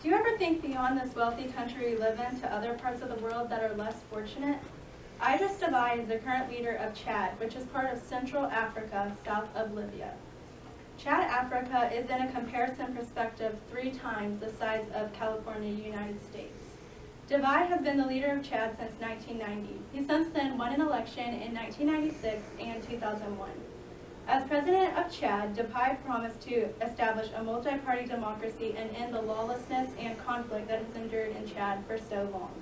Do you ever think beyond this wealthy country we live in to other parts of the world that are less fortunate? Idris Deby is the current leader of Chad, which is part of Central Africa, south of Libya. Chad, Africa is in a comparison perspective three times the size of California, United States. Deby has been the leader of Chad since 1990. He since then won an election in 1996 and 2001. As president of Chad, Deby promised to establish a multi-party democracy and end the lawlessness and conflict that has endured in Chad for so long.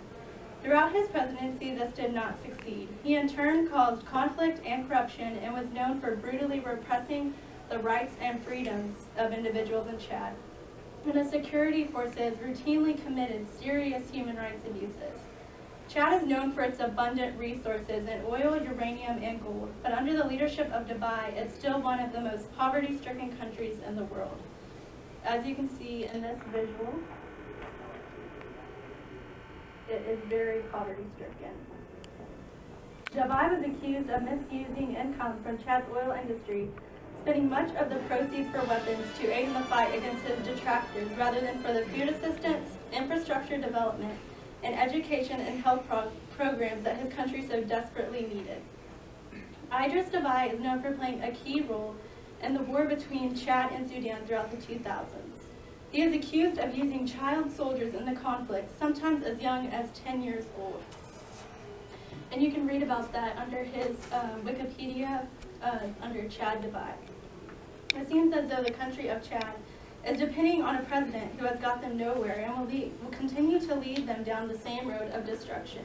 Throughout his presidency, this did not succeed. He in turn caused conflict and corruption and was known for brutally repressing the rights and freedoms of individuals in Chad and the security forces routinely committed serious human rights abuses. Chad is known for its abundant resources in oil, uranium, and gold, but under the leadership of Dubai, it's still one of the most poverty-stricken countries in the world. As you can see in this visual, it is very poverty-stricken. Dubai was accused of misusing income from Chad's oil industry spending much of the proceeds for weapons to aid in the fight against his detractors rather than for the food assistance, infrastructure development, and education and health pro programs that his country so desperately needed. Idris Deby is known for playing a key role in the war between Chad and Sudan throughout the 2000s. He is accused of using child soldiers in the conflict, sometimes as young as 10 years old. And you can read about that under his uh, Wikipedia uh, under Chad Deby. It seems as though the country of Chad is depending on a president who has got them nowhere and will, lead, will continue to lead them down the same road of destruction.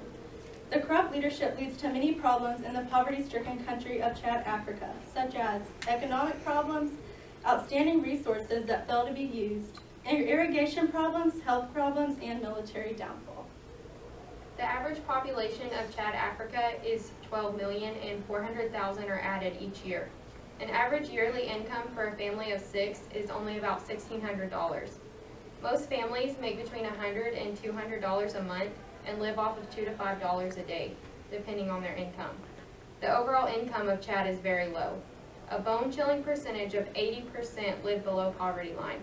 The corrupt leadership leads to many problems in the poverty-stricken country of Chad, Africa, such as economic problems, outstanding resources that fail to be used, irrigation problems, health problems, and military downfall. The average population of Chad, Africa is 12 million and 400,000 are added each year. An average yearly income for a family of six is only about $1,600. Most families make between $100 and $200 a month and live off of 2 to $5 a day, depending on their income. The overall income of Chad is very low. A bone-chilling percentage of 80% live below poverty line.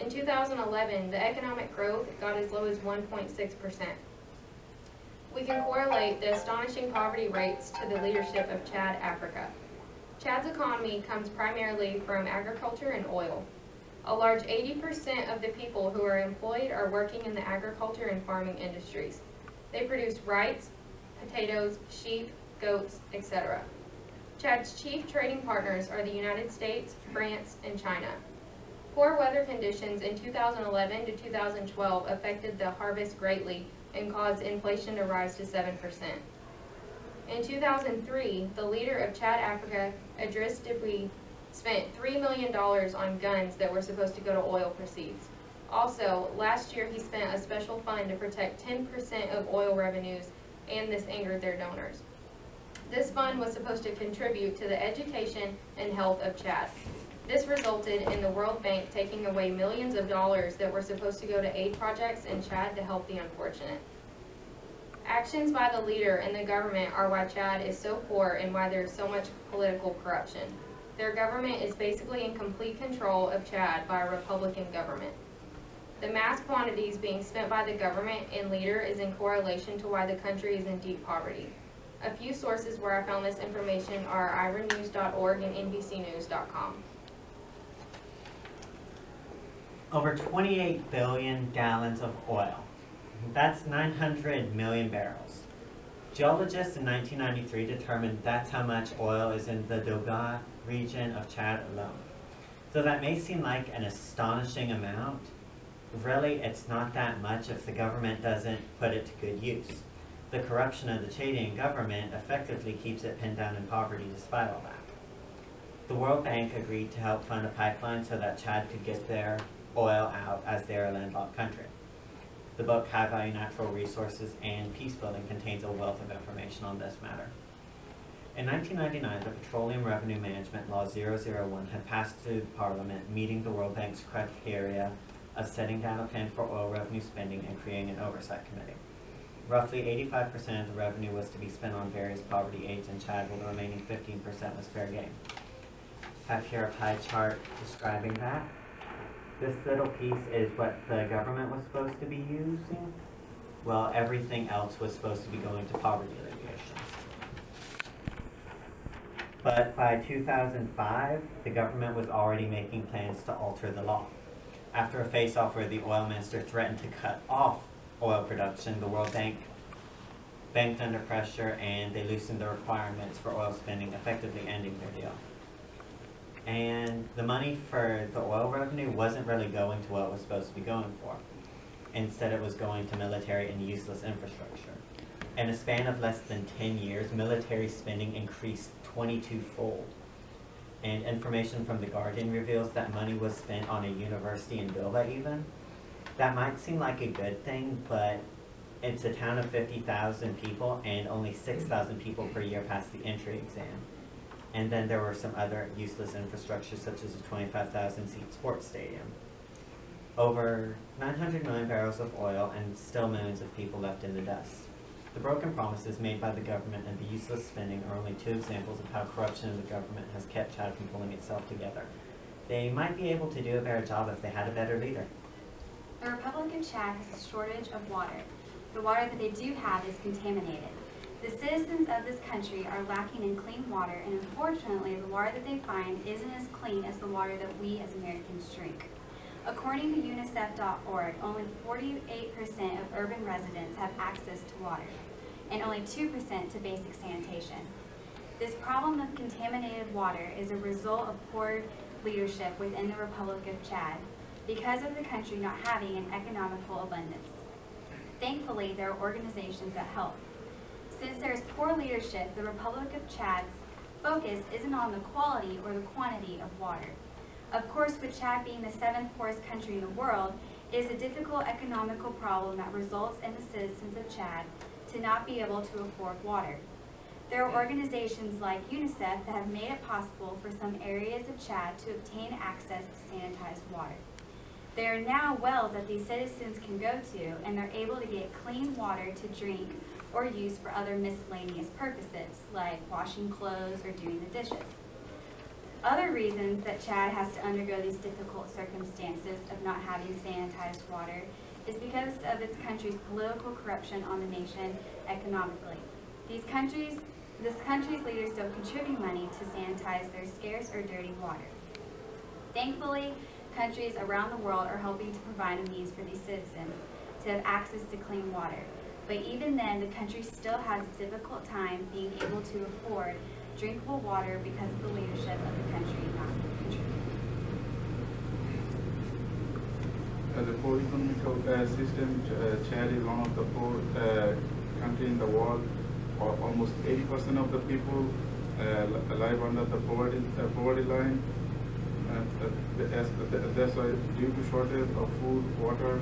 In 2011, the economic growth got as low as 1.6%. We can correlate the astonishing poverty rates to the leadership of Chad, Africa. Chad's economy comes primarily from agriculture and oil. A large 80% of the people who are employed are working in the agriculture and farming industries. They produce rice, potatoes, sheep, goats, etc. Chad's chief trading partners are the United States, France, and China. Poor weather conditions in 2011 to 2012 affected the harvest greatly and caused inflation to rise to 7%. In 2003, the leader of Chad Africa, Idris Deby, spent $3 million on guns that were supposed to go to oil proceeds. Also, last year he spent a special fund to protect 10% of oil revenues, and this angered their donors. This fund was supposed to contribute to the education and health of Chad. This resulted in the World Bank taking away millions of dollars that were supposed to go to aid projects in Chad to help the unfortunate. Actions by the leader and the government are why Chad is so poor and why there is so much political corruption. Their government is basically in complete control of Chad by a Republican government. The mass quantities being spent by the government and leader is in correlation to why the country is in deep poverty. A few sources where I found this information are iranews.org and nbcnews.com. Over 28 billion gallons of oil that's 900 million barrels. Geologists in 1993 determined that's how much oil is in the Doba region of Chad alone. Though that may seem like an astonishing amount, really it's not that much if the government doesn't put it to good use. The corruption of the Chadian government effectively keeps it pinned down in poverty despite all that. The World Bank agreed to help fund a pipeline so that Chad could get their oil out as they're a landlocked country. The book High Value Natural Resources and Peace Building contains a wealth of information on this matter. In 1999, the Petroleum Revenue Management Law 001 had passed through Parliament, meeting the World Bank's criteria of setting down a plan for oil revenue spending and creating an oversight committee. Roughly 85% of the revenue was to be spent on various poverty aids in Chad, while the remaining 15% was fair game. I have here a pie chart describing that. This little piece is what the government was supposed to be using. Well, everything else was supposed to be going to poverty alleviation. But by 2005, the government was already making plans to alter the law. After a face-off where the oil minister threatened to cut off oil production, the World Bank banked under pressure and they loosened the requirements for oil spending, effectively ending their deal. And the money for the oil revenue wasn't really going to what it was supposed to be going for. Instead, it was going to military and useless infrastructure. In a span of less than 10 years, military spending increased 22 fold. And information from The Guardian reveals that money was spent on a university in Bilba even. That might seem like a good thing, but it's a town of 50,000 people and only 6,000 people per year pass the entry exam. And then there were some other useless infrastructure such as a 25,000 seat sports stadium. Over 900 million barrels of oil and still millions of people left in the dust. The broken promises made by the government and the useless spending are only two examples of how corruption in the government has kept Chad from pulling itself together. They might be able to do a better job if they had a better leader. The Republic of Chad has a shortage of water. The water that they do have is contaminated. The citizens of this country are lacking in clean water, and unfortunately, the water that they find isn't as clean as the water that we as Americans drink. According to UNICEF.org, only 48% of urban residents have access to water, and only 2% to basic sanitation. This problem of contaminated water is a result of poor leadership within the Republic of Chad because of the country not having an economical abundance. Thankfully, there are organizations that help. Since there is poor leadership, the Republic of Chad's focus isn't on the quality or the quantity of water. Of course, with Chad being the seventh poorest country in the world, it is a difficult economical problem that results in the citizens of Chad to not be able to afford water. There are organizations like UNICEF that have made it possible for some areas of Chad to obtain access to sanitized water. There are now wells that these citizens can go to, and they're able to get clean water to drink or use for other miscellaneous purposes, like washing clothes or doing the dishes. Other reasons that Chad has to undergo these difficult circumstances of not having sanitized water is because of its country's political corruption on the nation economically. These countries, this country's leaders don't contribute money to sanitize their scarce or dirty water. Thankfully, countries around the world are helping to provide a means for these citizens to have access to clean water. But even then, the country still has a difficult time being able to afford drinkable water because of the leadership of the country not contributing. As a poor economic uh, system, uh, Chad is one of the poor uh, country in the world. Almost 80% of the people uh, li- live under the poverty, uh, poverty line. Uh, that's why due to shortage of food, water,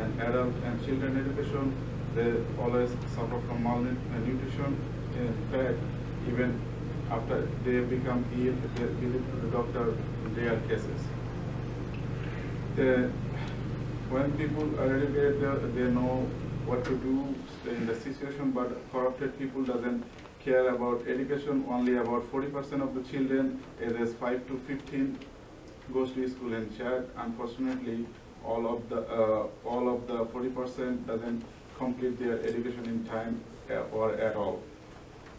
and adult and children education, they always suffer from malnutrition. In fact, even after they become ill, they visit the doctor in rare cases. The, when people are educated, they, they know what to do in the situation, but corrupted people doesn't care about education. Only about 40% of the children, ages 5 to 15, goes to school in Chad. Unfortunately, all of the uh, all of the 40% doesn't complete their education in time uh, or at all.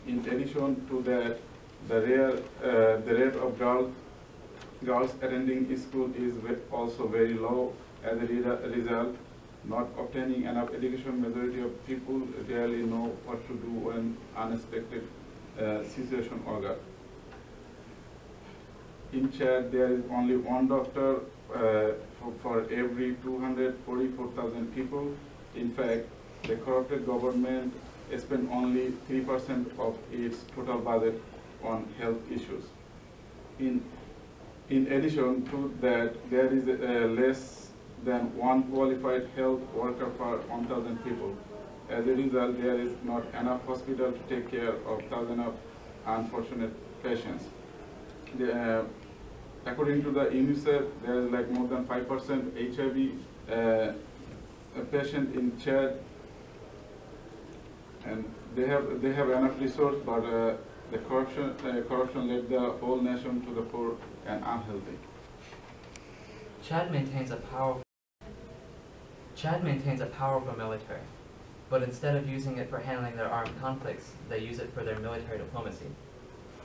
In addition to that, the rare uh, the rate of girls girls attending school is also very low. As a result, not obtaining enough education, majority of people rarely know what to do when unexpected uh, situation occur. In Chad, there is only one doctor uh, for, for every 244,000 people. In fact, the corrupted government spent only 3% of its total budget on health issues. In, in addition to that, there is uh, less than one qualified health worker per 1,000 people. As a result, there is not enough hospital to take care of thousands of unfortunate patients. The, uh, according to the UNICEF, there is like more than 5% HIV uh, patient in Chad, and they have they have enough resource, but uh, the corruption uh, corruption led the whole nation to the poor and unhealthy. Chad maintains a powerful Chad maintains a powerful military, but instead of using it for handling their armed conflicts, they use it for their military diplomacy.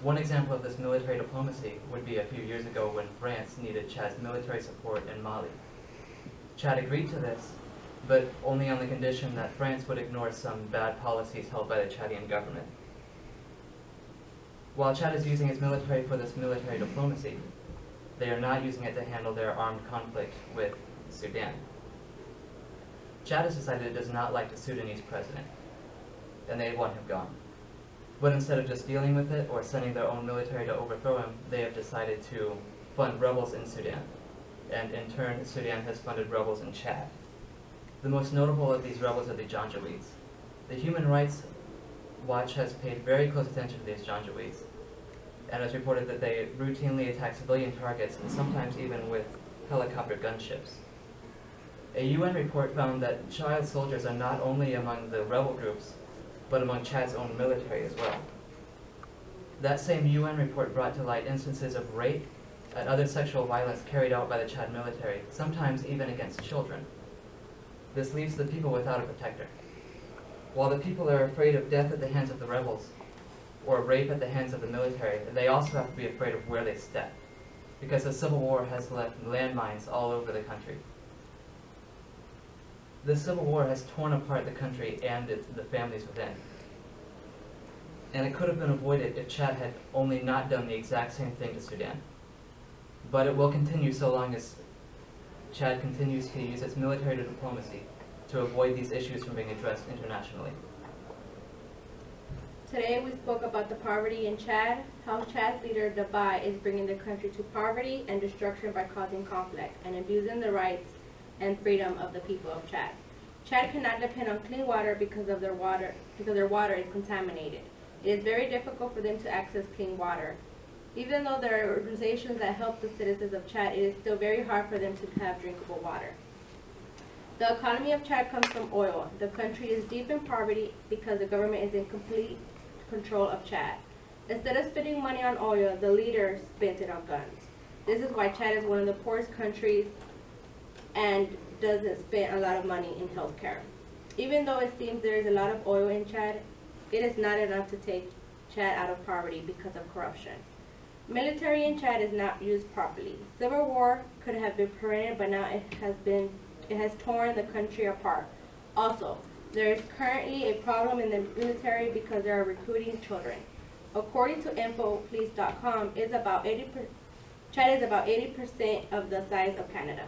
One example of this military diplomacy would be a few years ago when France needed Chad's military support in Mali. Chad agreed to this, but only on the condition that France would ignore some bad policies held by the Chadian government. While Chad is using its military for this military diplomacy, they are not using it to handle their armed conflict with Sudan. Chad has decided it does not like the Sudanese president, and they want him gone. But instead of just dealing with it or sending their own military to overthrow him, they have decided to fund rebels in Sudan. And in turn, Sudan has funded rebels in Chad. The most notable of these rebels are the Janjaweeds. The Human Rights Watch has paid very close attention to these Janjaweeds, and has reported that they routinely attack civilian targets, and sometimes even with helicopter gunships. A UN report found that child soldiers are not only among the rebel groups, but among Chad's own military as well. That same UN report brought to light instances of rape and other sexual violence carried out by the Chad military, sometimes even against children. This leaves the people without a protector. While the people are afraid of death at the hands of the rebels, or rape at the hands of the military, they also have to be afraid of where they step, because the Civil War has left landmines all over the country. The Civil War has torn apart the country and the families within. And it could have been avoided if Chad had only not done the exact same thing to Sudan. But it will continue so long as Chad continues to use its military diplomacy to avoid these issues from being addressed internationally. Today we spoke about the poverty in Chad, how Chad's leader Dabai is bringing the country to poverty and destruction by causing conflict and abusing the rights and freedom of the people of Chad. Chad cannot depend on clean water because of their water because their water is contaminated. It is very difficult for them to access clean water. Even though there are organizations that help the citizens of Chad, it is still very hard for them to have drinkable water. The economy of Chad comes from oil. The country is deep in poverty because the government is in complete control of Chad. Instead of spending money on oil, the leader spent it on guns. This is why Chad is one of the poorest countries and doesn't spend a lot of money in healthcare. Even though it seems there is a lot of oil in Chad, it is not enough to take Chad out of poverty because of corruption. Military in Chad is not used properly. Civil war could have been prevented, but now it has been it has torn the country apart. Also, there is currently a problem in the military because they are recruiting children. According to Infoplease.com, is about 80 Chad is about 80% of the size of Canada.